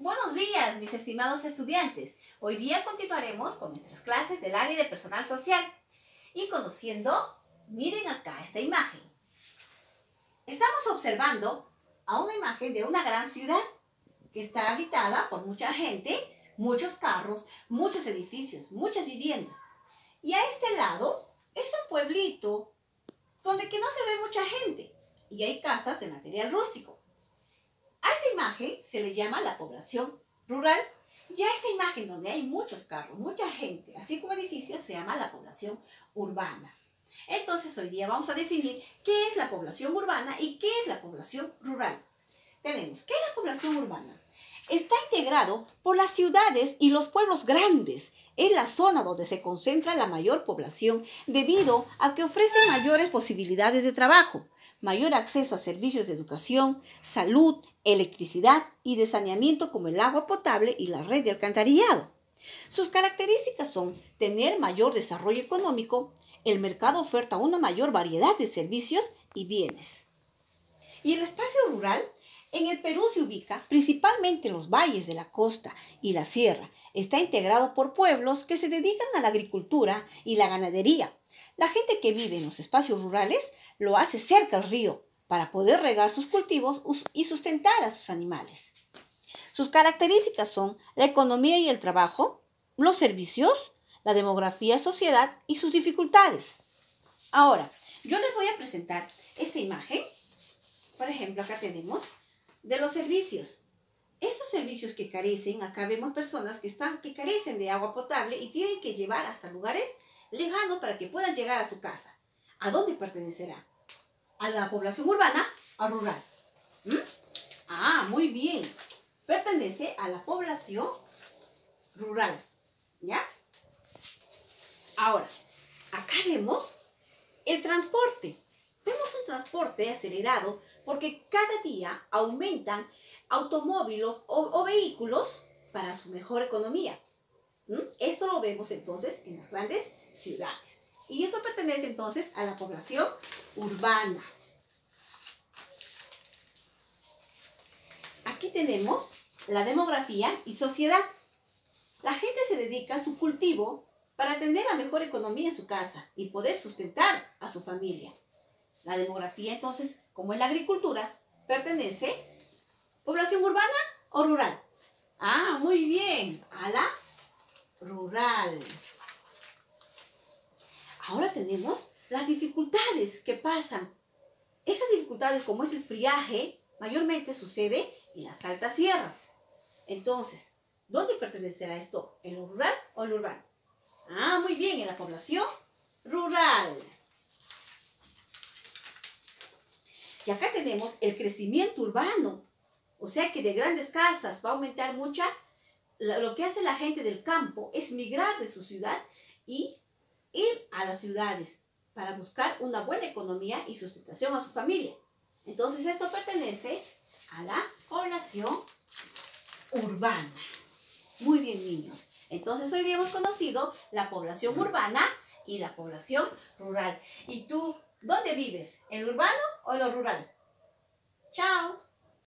Buenos días, mis estimados estudiantes. Hoy día continuaremos con nuestras clases del área de personal social y conociendo, miren acá esta imagen. Estamos observando a una imagen de una gran ciudad que está habitada por mucha gente, muchos carros, muchos edificios, muchas viviendas. Y a este lado es un pueblito donde que no se ve mucha gente y hay casas de material rústico. Se le llama la población rural. Ya esta imagen donde hay muchos carros, mucha gente, así como edificios, se llama la población urbana. Entonces hoy día vamos a definir qué es la población urbana y qué es la población rural. Tenemos, ¿qué es la población urbana? Está integrado por las ciudades y los pueblos grandes. Es la zona donde se concentra la mayor población debido a que ofrece mayores posibilidades de trabajo mayor acceso a servicios de educación, salud, electricidad y de saneamiento como el agua potable y la red de alcantarillado. Sus características son tener mayor desarrollo económico, el mercado oferta una mayor variedad de servicios y bienes. Y el espacio rural en el Perú se ubica principalmente en los valles de la costa y la sierra. Está integrado por pueblos que se dedican a la agricultura y la ganadería. La gente que vive en los espacios rurales lo hace cerca al río para poder regar sus cultivos y sustentar a sus animales. Sus características son la economía y el trabajo, los servicios, la demografía, sociedad y sus dificultades. Ahora, yo les voy a presentar esta imagen. Por ejemplo, acá tenemos de los servicios. Estos servicios que carecen, acá vemos personas que, están, que carecen de agua potable y tienen que llevar hasta lugares lejanos para que puedan llegar a su casa. ¿A dónde pertenecerá? ¿A la población urbana o rural? ¿Mm? Ah, muy bien. Pertenece a la población rural. ¿Ya? Ahora, acá vemos el transporte. Vemos un transporte acelerado porque cada día aumentan automóviles o, vehículos para su mejor economía. ¿Mm? Esto lo vemos entonces en las grandes ciudades. Y esto pertenece entonces a la población urbana. Aquí tenemos la demografía y sociedad. La gente se dedica a su cultivo para tener la mejor economía en su casa y poder sustentar a su familia. La demografía, entonces, como en la agricultura, pertenece población urbana o rural. Ah, muy bien, a la rural. Ahora tenemos las dificultades que pasan. Esas dificultades, como es el friaje, mayormente sucede en las altas sierras. Entonces, ¿dónde pertenecerá esto? ¿En lo rural o en lo urbano? Ah, muy bien, en la población rural. Y acá tenemos el crecimiento urbano. O sea que de grandes casas va a aumentar mucha. Lo que hace la gente del campo es migrar de su ciudad y ir a las ciudades para buscar una buena economía y sustentación a su familia. Entonces esto pertenece a la población urbana. Muy bien, niños. Entonces hoy día hemos conocido la población urbana y la población rural. ¿Y tú ¿Dónde vives? ¿En lo urbano o en lo rural? Chao.